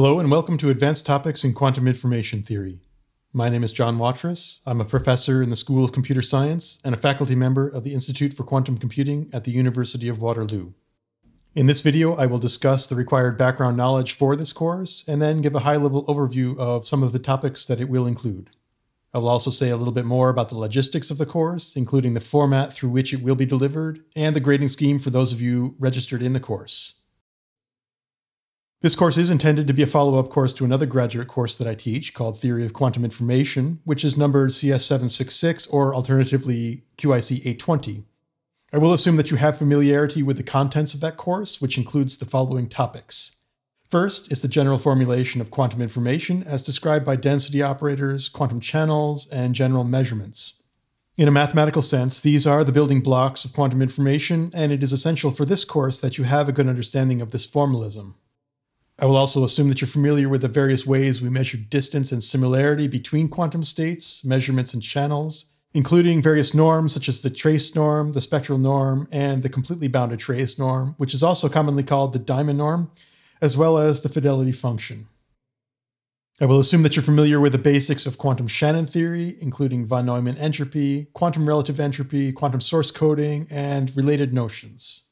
Hello and welcome to Advanced Topics in Quantum Information Theory. My name is John Watrous. I'm a professor in the School of Computer Science and a faculty member of the Institute for Quantum Computing at the University of Waterloo. In this video, I will discuss the required background knowledge for this course and then give a high-level overview of some of the topics that it will include. I will also say a little bit more about the logistics of the course, including the format through which it will be delivered and the grading scheme for those of you registered in the course. This course is intended to be a follow up course to another graduate course that I teach called Theory of Quantum Information, which is numbered CS766 or alternatively QIC 820. I will assume that you have familiarity with the contents of that course, which includes the following topics. First is the general formulation of quantum information as described by density operators, quantum channels, and general measurements. In a mathematical sense, these are the building blocks of quantum information, and it is essential for this course that you have a good understanding of this formalism. I will also assume that you're familiar with the various ways we measure distance and similarity between quantum states, measurements, and channels, including various norms such as the trace norm, the spectral norm, and the completely bounded trace norm, which is also commonly called the diamond norm, as well as the fidelity function. I will assume that you're familiar with the basics of quantum Shannon theory, including von Neumann entropy, quantum relative entropy, quantum source coding, and related notions.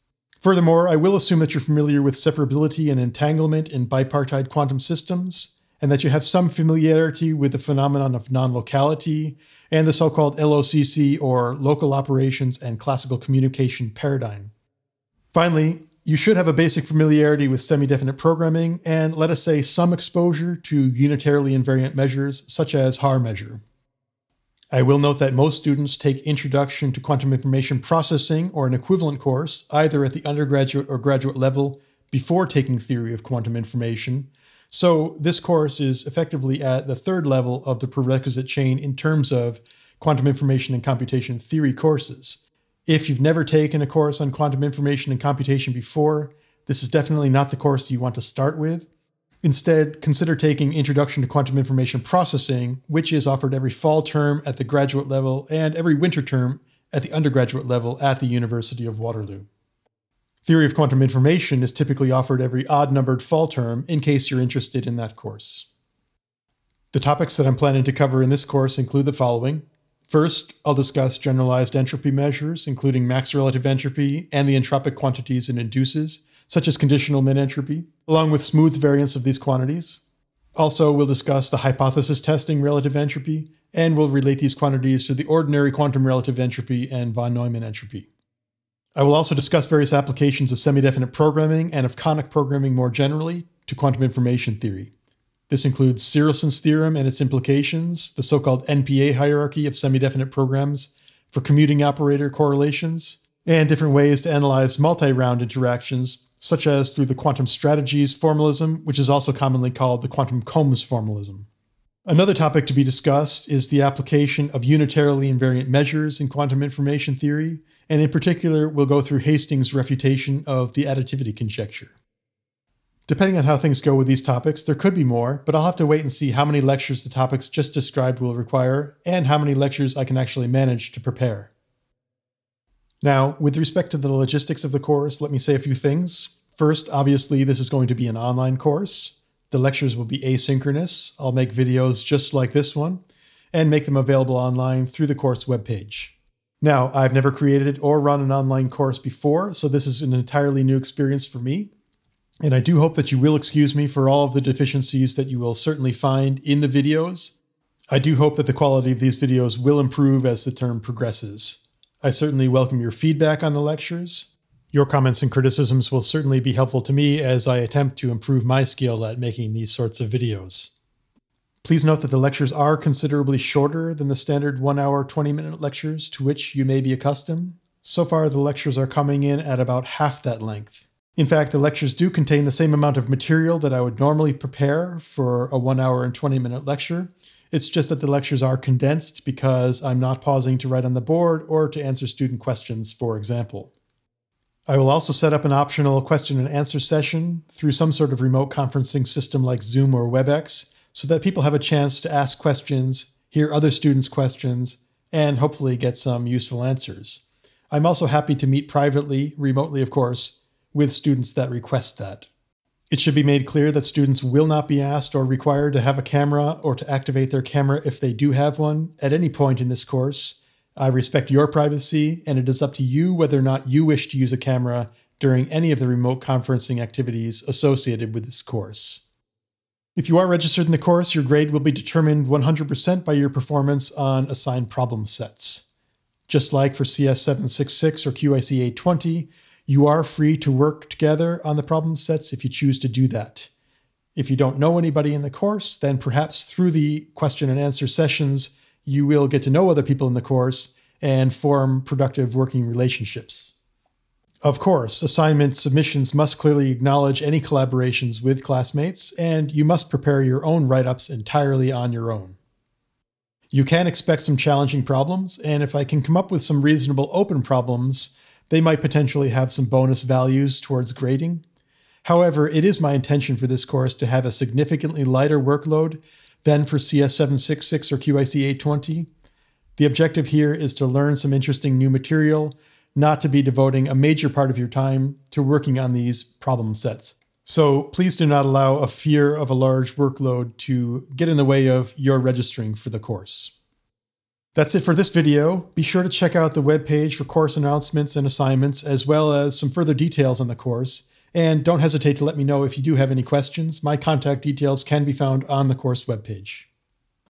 Furthermore, I will assume that you're familiar with separability and entanglement in bipartite quantum systems, and that you have some familiarity with the phenomenon of non locality and the so called LOCC or local operations and classical communication paradigm. Finally, you should have a basic familiarity with semi definite programming and, let us say, some exposure to unitarily invariant measures such as Haar measure. I will note that most students take Introduction to Quantum Information Processing or an equivalent course, either at the undergraduate or graduate level, before taking Theory of Quantum Information. So this course is effectively at the third level of the prerequisite chain in terms of quantum information and computation theory courses. If you've never taken a course on quantum information and computation before, this is definitely not the course you want to start with. Instead, consider taking Introduction to Quantum Information Processing, which is offered every fall term at the graduate level and every winter term at the undergraduate level at the University of Waterloo. Theory of Quantum Information is typically offered every odd numbered fall term in case you're interested in that course. The topics that I'm planning to cover in this course include the following. First, I'll discuss generalized entropy measures, including max relative entropy and the entropic quantities it induces, such as conditional min entropy, along with smooth variants of these quantities. Also, we'll discuss the hypothesis testing relative entropy, and we'll relate these quantities to the ordinary quantum relative entropy and von Neumann entropy. I will also discuss various applications of semi-definite programming and of conic programming more generally to quantum information theory. This includes Tsirelson's theorem and its implications, the so-called NPA hierarchy of semi-definite programs for commuting operator correlations, and different ways to analyze multi-round interactions such as through the quantum strategies formalism, which is also commonly called the quantum Combs formalism. Another topic to be discussed is the application of unitarily invariant measures in quantum information theory, and in particular, we'll go through Hastings' refutation of the additivity conjecture. Depending on how things go with these topics, there could be more, but I'll have to wait and see how many lectures the topics just described will require, and how many lectures I can actually manage to prepare. Now, with respect to the logistics of the course, let me say a few things. First, obviously, this is going to be an online course. The lectures will be asynchronous. I'll make videos just like this one and make them available online through the course webpage. Now, I've never created or run an online course before, so this is an entirely new experience for me. And I do hope that you will excuse me for all of the deficiencies that you will certainly find in the videos. I do hope that the quality of these videos will improve as the term progresses. I certainly welcome your feedback on the lectures. Your comments and criticisms will certainly be helpful to me as I attempt to improve my skill at making these sorts of videos. Please note that the lectures are considerably shorter than the standard 1 hour 20 minute lectures to which you may be accustomed. So far, the lectures are coming in at about half that length. In fact, the lectures do contain the same amount of material that I would normally prepare for a 1 hour and 20 minute lecture, it's just that the lectures are condensed because I'm not pausing to write on the board or to answer student questions, for example. I will also set up an optional question and answer session through some sort of remote conferencing system like Zoom or WebEx so that people have a chance to ask questions, hear other students' questions, and hopefully get some useful answers. I'm also happy to meet privately, remotely of course, with students that request that. It should be made clear that students will not be asked or required to have a camera or to activate their camera if they do have one at any point in this course. I respect your privacy, and it is up to you whether or not you wish to use a camera during any of the remote conferencing activities associated with this course. If you are registered in the course, your grade will be determined 100% by your performance on assigned problem sets. Just like for CS 766 or QIC 820, you are free to work together on the problem sets if you choose to do that. If you don't know anybody in the course, then perhaps through the question and answer sessions, you will get to know other people in the course and form productive working relationships. Of course, assignment submissions must clearly acknowledge any collaborations with classmates, and you must prepare your own write ups entirely on your own. You can expect some challenging problems, and if I can come up with some reasonable open problems, they might potentially have some bonus values towards grading. However, it is my intention for this course to have a significantly lighter workload than for CS766 or QIC 820. The objective here is to learn some interesting new material, not to be devoting a major part of your time to working on these problem sets. So please do not allow a fear of a large workload to get in the way of your registering for the course. That's it for this video. Be sure to check out the webpage for course announcements and assignments, as well as some further details on the course. And don't hesitate to let me know if you do have any questions. My contact details can be found on the course webpage.